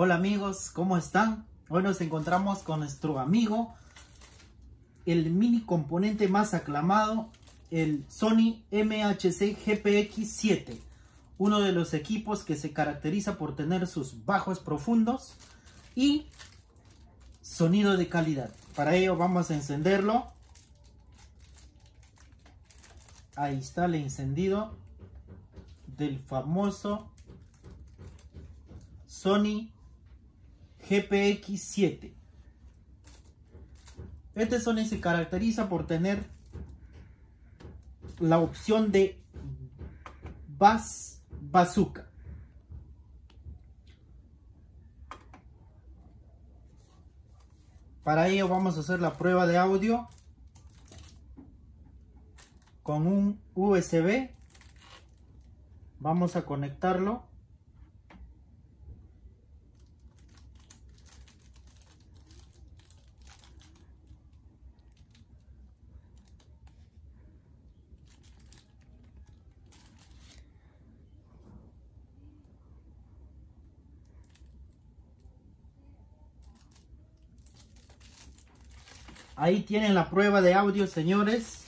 Hola amigos, ¿cómo están? Hoy nos encontramos con nuestro amigo, el mini componente más aclamado, el Sony MHC GPX7, uno de los equipos que se caracteriza por tener sus bajos profundos y sonido de calidad. Para ello vamos a encenderlo. Ahí está el encendido del famoso Sony GPX7. Este Sony se caracteriza por tener la opción de Bass Bazooka. Para ello vamos a hacer la prueba de audio con un USB. Vamos a conectarlo Ahí tienen la prueba de audio, señores.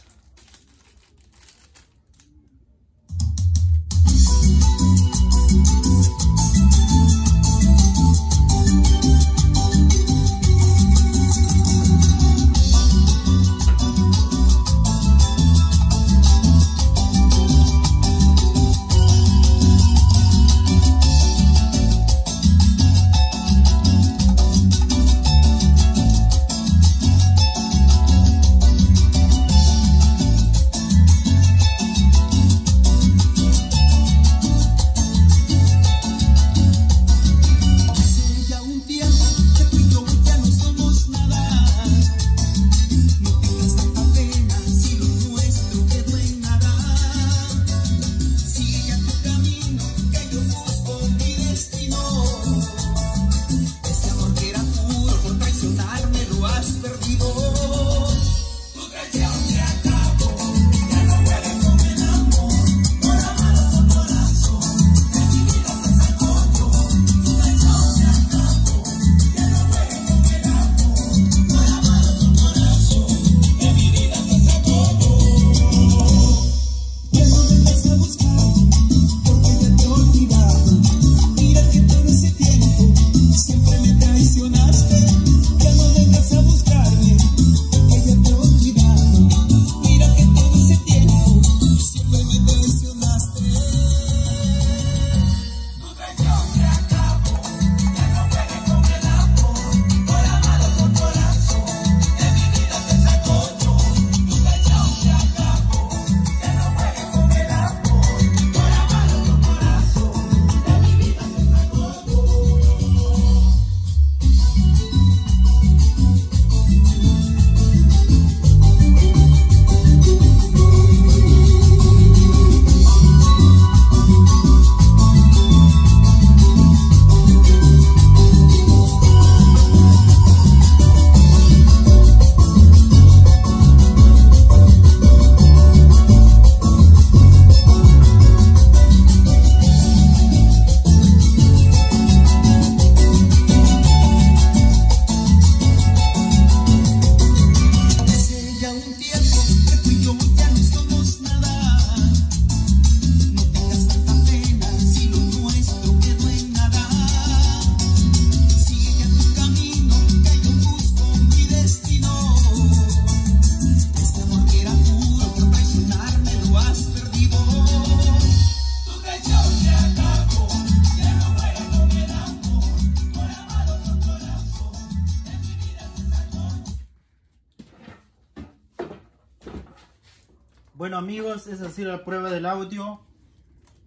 Bueno amigos, esa ha la prueba del audio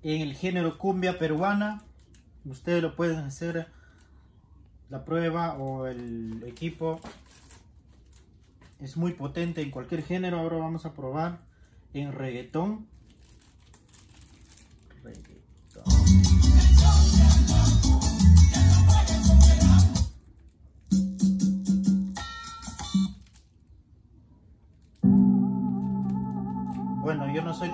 en el género cumbia peruana. Ustedes lo pueden hacer la prueba o el equipo. Es muy potente en cualquier género. Ahora vamos a probar en reggaetón.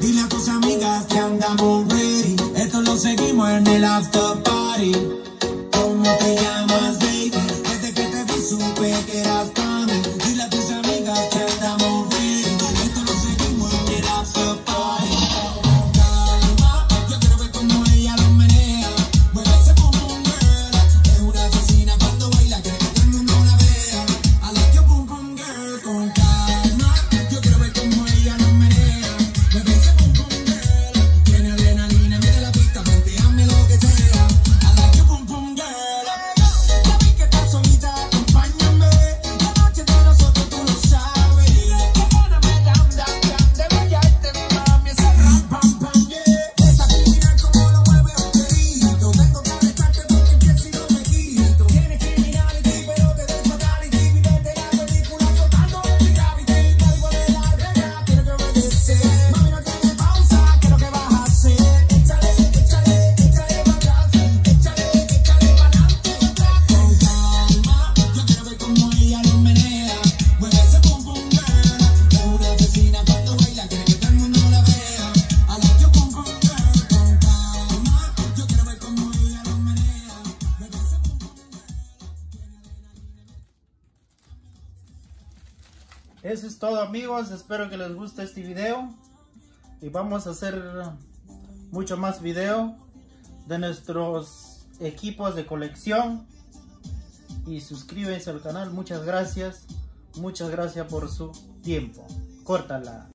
Dile a tus amigas que andamos ready. Esto lo seguimos en el after party. ¿Cómo te llamas? Eso es todo amigos, espero que les guste este video. Y vamos a hacer mucho más video de nuestros equipos de colección. Y suscríbanse al canal, muchas gracias. Muchas gracias por su tiempo. Córtala.